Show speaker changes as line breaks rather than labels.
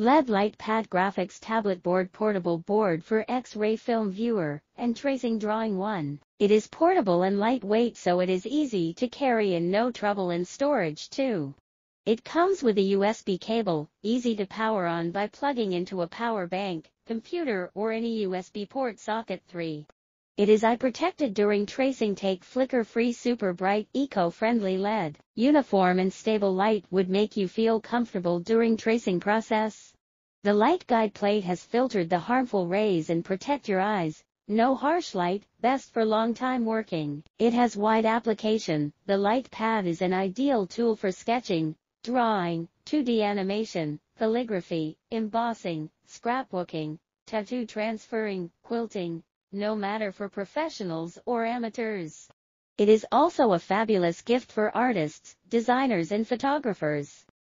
LED Light Pad Graphics Tablet Board Portable Board for X-ray Film Viewer and Tracing Drawing 1. It is portable and lightweight so it is easy to carry and no trouble in storage too. It comes with a USB cable, easy to power on by plugging into a power bank, computer or any USB port socket 3. It is eye protected during tracing take flicker free super bright eco-friendly LED. Uniform and stable light would make you feel comfortable during tracing process. The light guide plate has filtered the harmful rays and protect your eyes. No harsh light, best for long time working. It has wide application. The light pad is an ideal tool for sketching, drawing, 2D animation, calligraphy, embossing, scrapbooking, tattoo transferring, quilting, no matter for professionals or amateurs. It is also a fabulous gift for artists, designers and photographers.